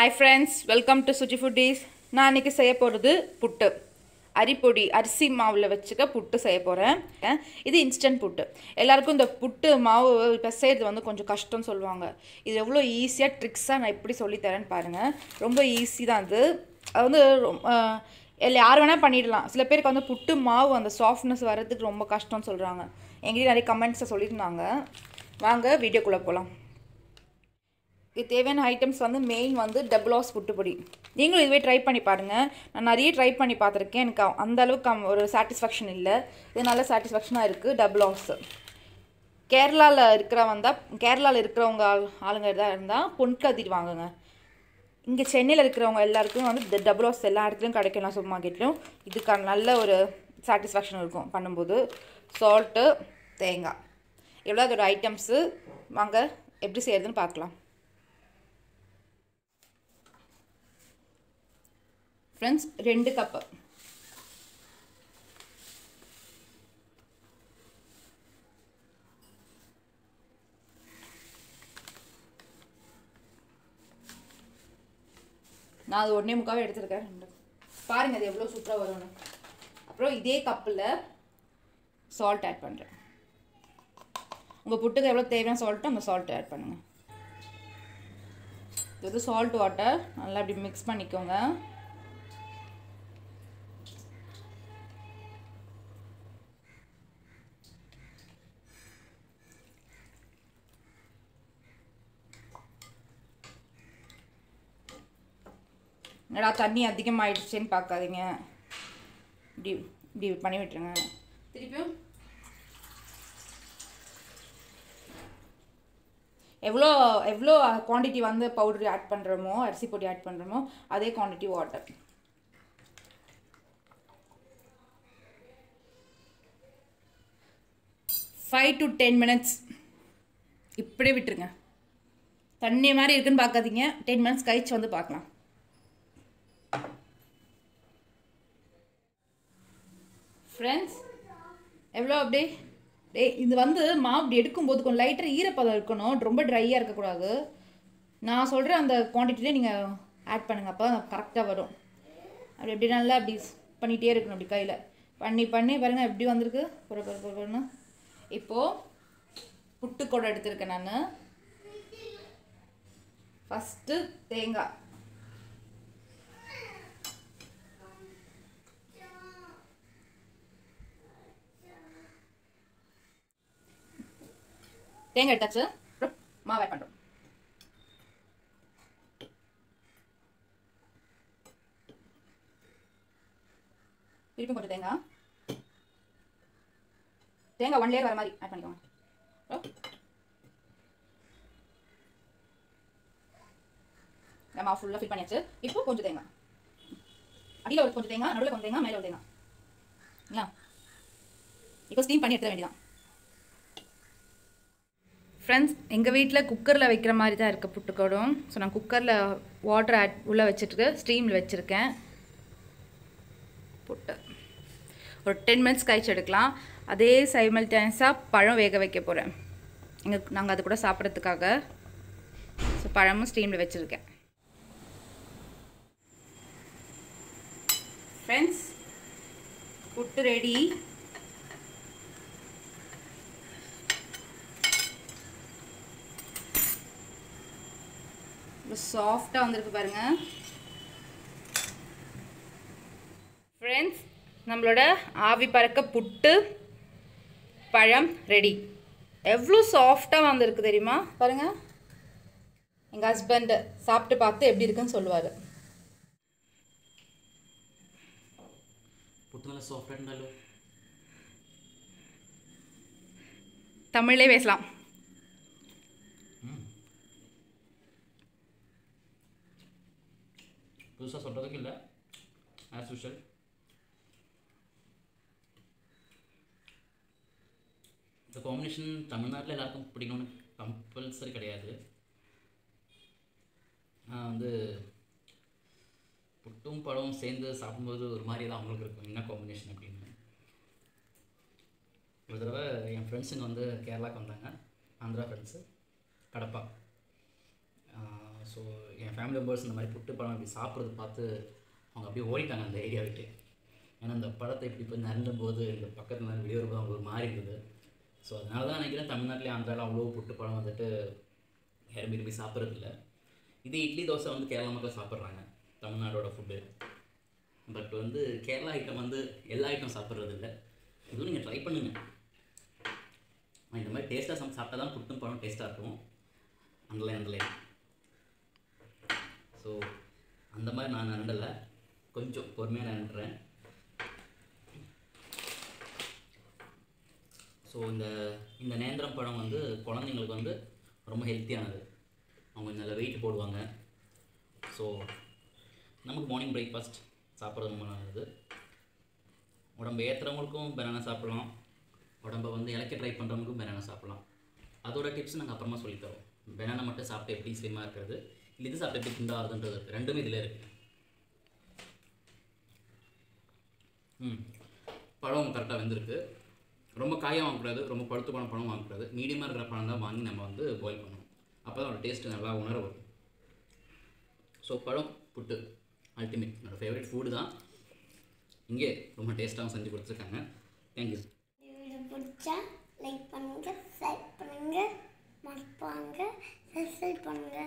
Hi friends welcome to Suji foodies நான் இன்றைக்கி செய்ய போகிறது புட்டு. அரிப்பொடி அரிசி மாவில் வச்சுக்க புட்டு செய்ய போகிறேன் இது இன்ஸ்டன்ட் புட்டு. எல்லாருக்கும் இந்த புட்டு மாவு பிசைறது வந்து கொஞ்சம் கஷ்டம்னு சொல்லுவாங்க. இது எவ்வளோ ஈஸியாக ட்ரிக்ஸாக நான் எப்படி சொல்லித்தரேன்னு பாருங்கள் ரொம்ப ஈஸி தான் அது அது வந்து ரொம்- இல்லை யார் வேணால் பண்ணிடலாம். சில பேருக்கு வந்து புட்டு மாவு அந்த சாஃப்ட்னஸ் வர்றதுக்கு ரொம்ப கஷ்டம்னு சொல்கிறாங்க எங்கேயும் நிறைய கமெண்ட்ஸை சொல்லியிருந்தாங்க வாங்க வீடியோக்குள்ளே போகலாம் இதுக்கு தேவையான ஐட்டம்ஸ் வந்து மெயின் வந்து டபுளாஸ் புட்டுப்பொடி. நீங்களும் இதுவே ட்ரை பண்ணி பாருங்கள் நான் நிறைய ட்ரை பண்ணி பார்த்துருக்கேன். எனக்கு அந்த அளவுக்கு கம்- ஒரு சாட்டிஸ்ஃபேக்ஷன் இல்லை. இது நல்ல சாட்டிஸ்ஃபேக்ஷனாக இருக்குது டபுளாஸ் கேரளாவில் இருக்கிறவங்க வந்தால் கேரளாவில் இருக்கிறவங்க ஆள் ஆளுங்க தான் இருந்தால் பொன்கதிர் வாங்குங்க. இங்கே சென்னையில் இருக்கிறவங்க எல்லாருக்கும் வந்து டபுள் ஹவுஸ் எல்லா இடத்துலையும் கிடைக்கலாம் சூப்பர் மார்க்கெட்லையும் இதுக்கான நல்ல ஒரு சாட்டிஸ்ஃபேக்ஷன் இருக்கும் பண்ணும்போது. சால்ட்டு தேங்காய். எவ்வளோ அதோட ஐட்டம்ஸு வாங்க எப்படி செய்கிறதுன்னு பார்க்கலாம். ஃப்ரெண்ட்ஸ் ரெண்டு கப்பு நான் அது ஒன்றே முக்காவே எடுத்திருக்கேன். ரெண்டு பாருங்க அது எவ்வளோ சூப்பராக வரும்னு. அப்புறம் இதே கப்பில் சால்ட் ஆட் பண்ணுறேன் உங்கள் புட்டுக்கு எவ்வளோ தேவையான சால்ட்டு அந்த சால்ட் ஆட் பண்ணுங்கள் இது வந்து சால்ட் வாட்டர் நல்லா இப்படி மிக்ஸ் பண்ணிக்கோங்க. என்னடா தண்ணி அதிகமாயிடுச்சேன்னு பார்க்காதீங்க. இப்படி இப்படி பண்ணி விட்டுருங்க. திருப்பியும்? எவ்வளோ எவ்வளோ குவாண்டிட்டி வந்து பவுடர் ஆட் பண்ணுறோமோ அரிசி பொடி ஆட் பண்ணுறோமோ அதே quantity water five to ten minutes இப்படியே விட்டுருங்க. தண்ணி மாதிரி இருக்குன்னு பார்க்காதீங்க. டென் மினிட்ஸ் கழிச்சு வந்து பார்க்கலாம். ஃப்ரெண்ட்ஸ் எவ்வளோ அப்படி? டே இது வந்து மாவு இப்படி எடுக்கும்போது கொஞ்சம் லைட்டாக ஈரப்பதம் இருக்கணும். ரொம்ப ட்ரையாக இருக்கக்கூடாது. நான் சொல்கிற அந்த குவான்டிட்டிலே நீங்கள் ஆட் பண்ணுங்கள் அப்போ தான் கரெக்டாக வரும். அப்படி எப்படி நல்லா அப்படி பண்ணிகிட்டே இருக்கணும் அப்படி கையில். பண்ணி பண்ணி பாருங்கள் எப்படி வந்திருக்கு. பொற பொற பொறன்னு. இப்போது புட்டுக்கோடை எடுத்திருக்கேன் நான். ஃபஸ்ட்டு தேங்காய். தேங்காய் எடுத்தாச்சு. மாவு ஆட் பண்ணுறோம் திருப்பி கொஞ்சம் தேங்காய். தேங்காய் ஒன் லேயர் வர மாதிரி ஆட் பண்ணிக்கோங்க. அப்புறம் மாவு ஃபுல்லாக ஃபில் பண்ணியாச்சு. இப்போ கொஞ்சம் தேங்காய். அடியில் ஒரு கொஞ்சம் தேங்காய் நடுவில் கொஞ்சம் தேங்காய் மேலே ஒரு தேங்காய். இல்லையா இப்போ ஸ்டீம் பண்ணி எடுத்துட வேண்டியதான் ஃப்ரெண்ட்ஸ் எங்கள் வீட்டில் குக்கரில் வைக்கிற மாதிரி தான் இருக்குது புட்டுக்கோடும். ஸோ நான் குக்கரில் வாட்டர் ஆட் உள்ளே வச்சுட்டு ஸ்டீமில் வச்சுருக்கேன். புட்டு. ஒரு டென் மினிட்ஸ் கழிச்சு எடுக்கலாம். அதே சைமல்டேனியஸாக பழம் வேக வைக்க போகிறேன் எங்கள் நாங்கள் அது கூட சாப்பிட்றதுக்காக. ஸோ பழமும் ஸ்டீமில் வச்சுருக்கேன். ஃப்ரெண்ட்ஸ் புட்டு ரெடி அப்புறம் சாஃப்டாக வந்திருக்கு பாருங்கள் ஃப்ரெண்ட்ஸ் நம்மளோட ஆவி பறக்க புட்டு பழம் ரெடி எவ்வளோ சாஃப்டாக வந்திருக்கு தெரியுமா? பாருங்கள் எங்கள் ஹஸ்பண்டு சாப்பிட்டு பார்த்து எப்படி இருக்குன்னு சொல்லுவார். தமிழ்லே பேசலாம். இந்த காம்பினேஷன் தமிழ்நாட்டில் எல்லாருக்கும் பிடிக்கணும்னு கம்பல்சரி கிடையாது. நான் வந்து புட்டும் பழமும் சேர்ந்து சாப்பிடும்போது ஒரு மாதிரி தான் அவங்களுக்கு இருக்கும். என்ன காம்பினேஷன் அப்படின்னு. ஒரு தடவை என் ஃப்ரெண்ட்ஸுங்க வந்து கேரளாவுக்கு வந்தாங்க. ஆந்திரா ஃப்ரெண்ட்ஸு கடப்பா. ஸோ என் ஃபேமிலி மெம்பர்ஸ் இந்த மாதிரி புட்டு பழம் இப்படி சாப்பிட்றது பார்த்து அவங்க அப்படியே ஓடிட்டாங்க அந்த ஏரியா விட்டு. ஏன்னா அந்த பழத்தை இப்படி போய் நரண்டும் போது இந்த பக்கத்தில் வெளியே வரும்போது அவங்களுக்கு மாறி இருந்தது. ஸோ அதனால தான் நினைக்கிறேன் தமிழ்நாட்டிலே ஆந்திராவில் அவ்வளோ புட்டு பழம் வந்துட்டு யாரும் விரும்பி சாப்பிட்றதில்ல. இதே இட்லி தோசை வந்து கேரளா மக்கள் சாப்பிட்றாங்க தமிழ்நாடோட ஃபுட்டு பட் வந்து கேரளா ஐட்டம் வந்து எல்லா ஐட்டம் சாப்பிட்றது இல்லை இதுவும் நீங்கள் ட்ரை பண்ணுங்கள் இந்த மாதிரி டேஸ்ட்டாக சம் சாப்பிட்டா தான் புட்டும் பழம் டேஸ்ட்டாக இருக்கும். அந்தலை அந்தலை ஸோ அந்த மாதிரி நான் நண்டலை கொஞ்சம் பொறுமையாக நண்டுறேன் ஸோ இந்த இந்த நேந்திரம் பழம் வந்து குழந்தைங்களுக்கு வந்து ரொம்ப ஹெல்த்தியானது அவங்க நல்ல வெயிட் போடுவாங்க. ஸோ நமக்கு மார்னிங் பிரேக்ஃபாஸ்ட் சாப்பிட்றது ரொம்ப நல்லது. உடம்பு ஏற்றுறவங்களுக்கும் பனானா சாப்பிட்லாம். உடம்பை வந்து இலக்க ட்ரை பண்ணுறவங்களுக்கும் பனானா சாப்பிட்லாம். அதோட டிப்ஸ் நாங்கள் அப்புறமா சொல்லித்தரோம் பனானா மட்டும் சாப்பிட்டு எப்படி ஸ்லிம்மாக இருக்கிறது? இல்லை இது சாப்பிட்டு எப்படி குண்டாகிறதுன்றது இருக்குது ரெண்டுமே இதில் இருக்குது ம். பழம் கரெக்டாக வந்திருக்கு. ரொம்ப காயாக வாங்கக்கூடாது ரொம்ப பழுத்து போன பழம் வாங்கக்கூடாது. மீடியமாக இருக்கிற பழம் தான் வாங்கி நம்ம வந்து பாயில் பண்ணணும். அப்போ தான் அதோட டேஸ்ட்டு நல்லா உணர வரும். ஸோ பழம் புட்டு அல்டிமேட் என்னோடய ஃபேவரட் ஃபுட்டு தான். இங்கே ரொம்ப டேஸ்ட்டாகவும் செஞ்சு கொடுத்துருக்காங்க. தேங்க்யூ பிடிச்சா லைக் பண்ணுங்க ஷேர் பண்ணுங்க மறப்பாங்க சப்ஸ்கிரைப் பண்ணுங்க.